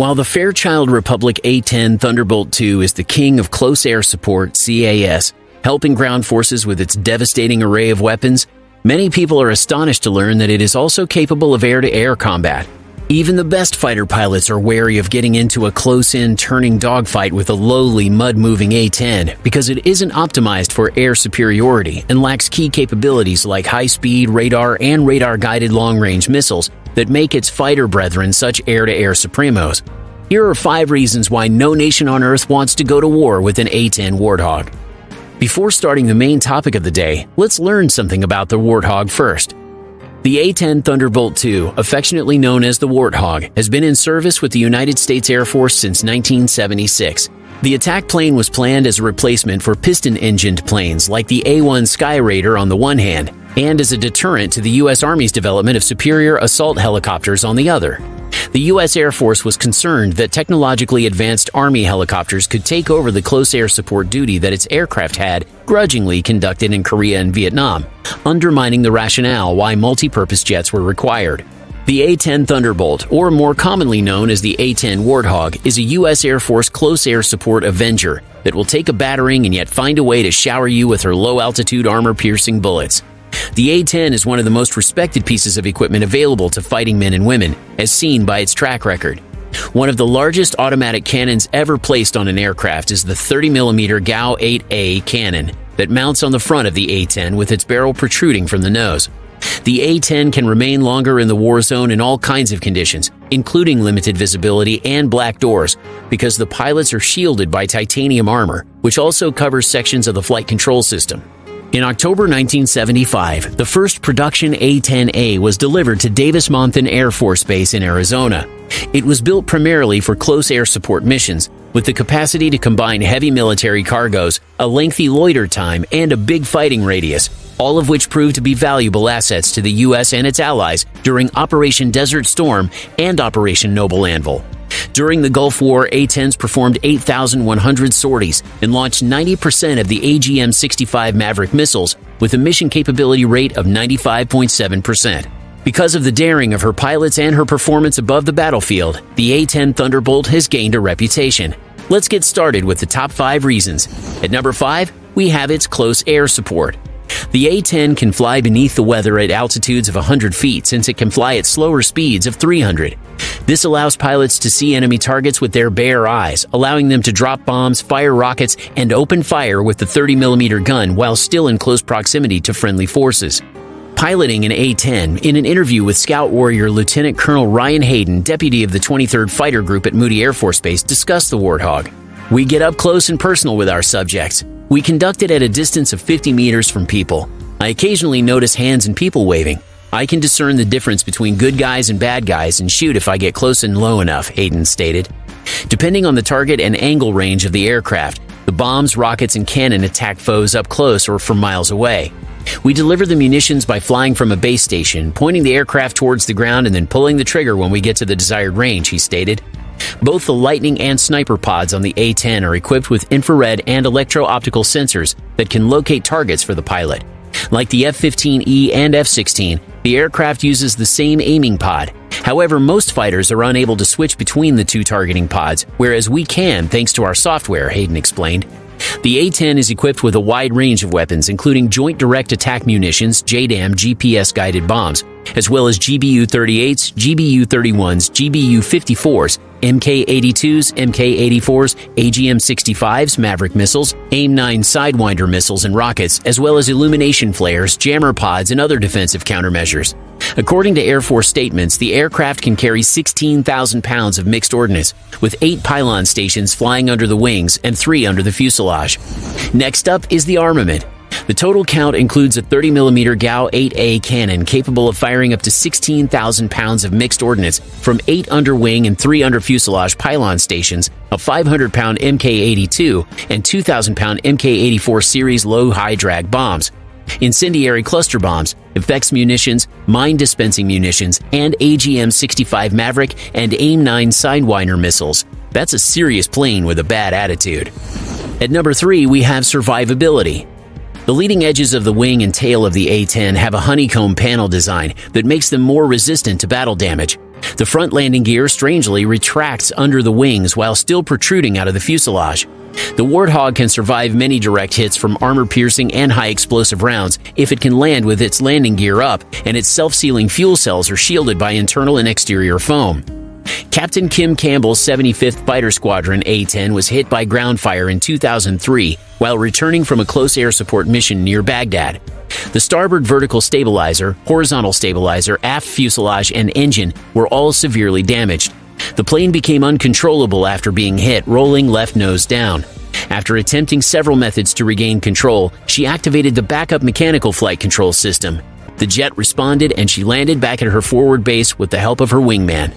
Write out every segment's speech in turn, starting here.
While the Fairchild Republic A-10 Thunderbolt II is the king of close air support, CAS, helping ground forces with its devastating array of weapons, many people are astonished to learn that it is also capable of air-to-air combat. Even the best fighter pilots are wary of getting into a close-in turning dogfight with a lowly mud-moving A-10 because it isn't optimized for air superiority and lacks key capabilities like high-speed radar and radar-guided long-range missiles that make its fighter brethren such air-to-air supremos. Here are five reasons why no nation on Earth wants to go to war with an A-10 Warthog. Before starting the main topic of the day, let's learn something about the Warthog first. The A-10 Thunderbolt II, affectionately known as the Warthog, has been in service with the United States Air Force since 1976. The attack plane was planned as a replacement for piston-engined planes like the A-1 Skyraider on the one hand, and as a deterrent to the U.S. Army's development of superior assault helicopters on the other. The U.S. Air Force was concerned that technologically advanced Army helicopters could take over the close air support duty that its aircraft had grudgingly conducted in Korea and Vietnam, undermining the rationale why multi-purpose jets were required. The A-10 Thunderbolt, or more commonly known as the A-10 Warthog, is a U.S. Air Force close air support Avenger that will take a battering and yet find a way to shower you with her low-altitude armor-piercing bullets. The A-10 is one of the most respected pieces of equipment available to fighting men and women, as seen by its track record. One of the largest automatic cannons ever placed on an aircraft is the 30mm GAU 8A cannon that mounts on the front of the A-10 with its barrel protruding from the nose. The A-10 can remain longer in the war zone in all kinds of conditions, including limited visibility and black doors, because the pilots are shielded by titanium armor, which also covers sections of the flight control system. In October 1975, the first production A-10A was delivered to Davis-Monthan Air Force Base in Arizona. It was built primarily for close air support missions, with the capacity to combine heavy military cargoes, a lengthy loiter time, and a big fighting radius, all of which proved to be valuable assets to the U.S. and its allies during Operation Desert Storm and Operation Noble Anvil. During the Gulf War, A-10s performed 8,100 sorties and launched 90% of the AGM-65 Maverick missiles with a mission capability rate of 95.7%. Because of the daring of her pilots and her performance above the battlefield, the A-10 Thunderbolt has gained a reputation. Let's get started with the top 5 reasons. At number 5, we have its close air support. The A-10 can fly beneath the weather at altitudes of 100 feet since it can fly at slower speeds of 300. This allows pilots to see enemy targets with their bare eyes, allowing them to drop bombs, fire rockets, and open fire with the 30mm gun while still in close proximity to friendly forces. Piloting an A-10, in an interview with Scout Warrior Lieutenant Colonel Ryan Hayden, deputy of the 23rd Fighter Group at Moody Air Force Base, discussed the Warthog. We get up close and personal with our subjects. We conduct it at a distance of 50 meters from people. I occasionally notice hands and people waving. I can discern the difference between good guys and bad guys and shoot if I get close and low enough, Hayden stated. Depending on the target and angle range of the aircraft, the bombs, rockets, and cannon attack foes up close or from miles away. We deliver the munitions by flying from a base station, pointing the aircraft towards the ground, and then pulling the trigger when we get to the desired range, he stated. Both the Litening and Sniper pods on the A-10 are equipped with infrared and electro-optical sensors that can locate targets for the pilot. Like the F-15E and F-16, the aircraft uses the same aiming pod. However, most fighters are unable to switch between the two targeting pods, whereas we can thanks to our software, Hayden explained. The A-10 is equipped with a wide range of weapons, including Joint Direct Attack Munitions, JDAM GPS-guided bombs, as well as GBU-38s, GBU-31s, GBU-54s, Mk-82s, Mk-84s, AGM-65s, Maverick missiles, AIM-9 Sidewinder missiles and rockets, as well as illumination flares, jammer pods, and other defensive countermeasures. According to Air Force statements, the aircraft can carry 16,000 pounds of mixed ordnance, with eight pylon stations flying under the wings and three under the fuselage. Next up is the armament. The total count includes a 30mm GAU 8A cannon capable of firing up to 16,000 pounds of mixed ordnance from 8 under wing and 3 under fuselage pylon stations, a 500 pound Mk-82 and 2,000 pound Mk-84 series low high drag bombs, incendiary cluster bombs, effects munitions, mine dispensing munitions, and AGM-65 Maverick and AIM-9 Sidewinder missiles. That's a serious plane with a bad attitude. At number 3, we have survivability. The leading edges of the wing and tail of the A-10 have a honeycomb panel design that makes them more resistant to battle damage. The front landing gear strangely retracts under the wings while still protruding out of the fuselage. The Warthog can survive many direct hits from armor piercing and high explosive rounds if it can land with its landing gear up and its self sealing fuel cells are shielded by internal and exterior foam. Captain Kim Campbell's 75th Fighter Squadron A 10 was hit by ground fire in 2003 while returning from a close air support mission near Baghdad. The starboard vertical stabilizer, horizontal stabilizer, aft fuselage, and engine were all severely damaged. The plane became uncontrollable after being hit, rolling left nose down. After attempting several methods to regain control, she activated the backup mechanical flight control system. The jet responded and she landed back at her forward base with the help of her wingman.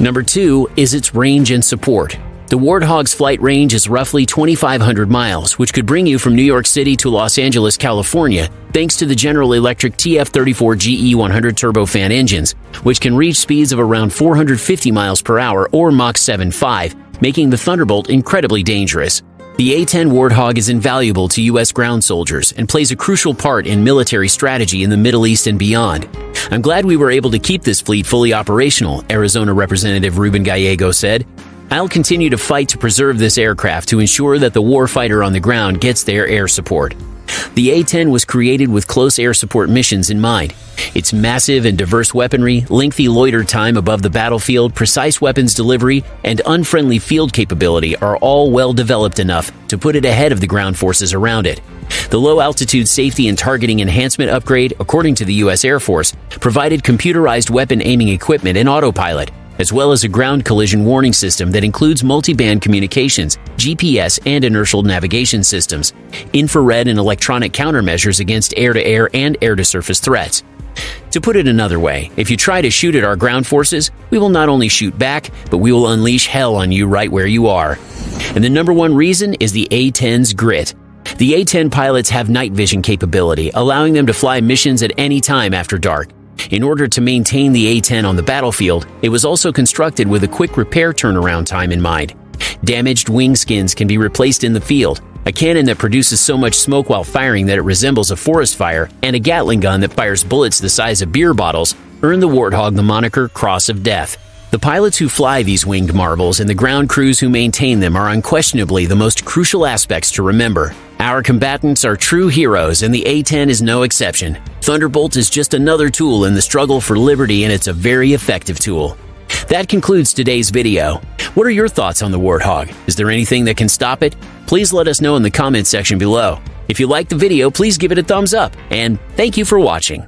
Number two is its range and support. The Warthog's flight range is roughly 2,500 miles, which could bring you from New York City to Los Angeles, California, thanks to the General Electric TF34 GE 100 turbofan engines, which can reach speeds of around 450 miles per hour or Mach 7.5, making the Thunderbolt incredibly dangerous. The A-10 Warthog is invaluable to U.S. ground soldiers and plays a crucial part in military strategy in the Middle East and beyond. I'm glad we were able to keep this fleet fully operational, Arizona Representative Ruben Gallego said. I'll continue to fight to preserve this aircraft to ensure that the warfighter on the ground gets their air support. The A-10 was created with close air support missions in mind. Its massive and diverse weaponry, lengthy loiter time above the battlefield, precise weapons delivery, and unfriendly field capability are all well developed enough to put it ahead of the ground forces around it. The low altitude safety and targeting enhancement upgrade, according to the U.S. Air Force, provided computerized weapon aiming equipment and autopilot, as well as a ground collision warning system that includes multi-band communications, GPS and inertial navigation systems, infrared and electronic countermeasures against air-to-air and air-to-surface threats. To put it another way, if you try to shoot at our ground forces, we will not only shoot back, but we will unleash hell on you right where you are. And the number one reason is the A-10's grit. The A-10 pilots have night vision capability, allowing them to fly missions at any time after dark. In order to maintain the A-10 on the battlefield, it was also constructed with a quick repair turnaround time in mind. Damaged wing skins can be replaced in the field, a cannon that produces so much smoke while firing that it resembles a forest fire, and a Gatling gun that fires bullets the size of beer bottles earned the Warthog the moniker Cross of Death. The pilots who fly these winged marvels and the ground crews who maintain them are unquestionably the most crucial aspects to remember. Our combatants are true heroes, and the A-10 is no exception. Thunderbolt is just another tool in the struggle for liberty, and it's a very effective tool. That concludes today's video. What are your thoughts on the Warthog? Is there anything that can stop it? Please let us know in the comments section below. If you liked the video, please give it a thumbs up, and thank you for watching.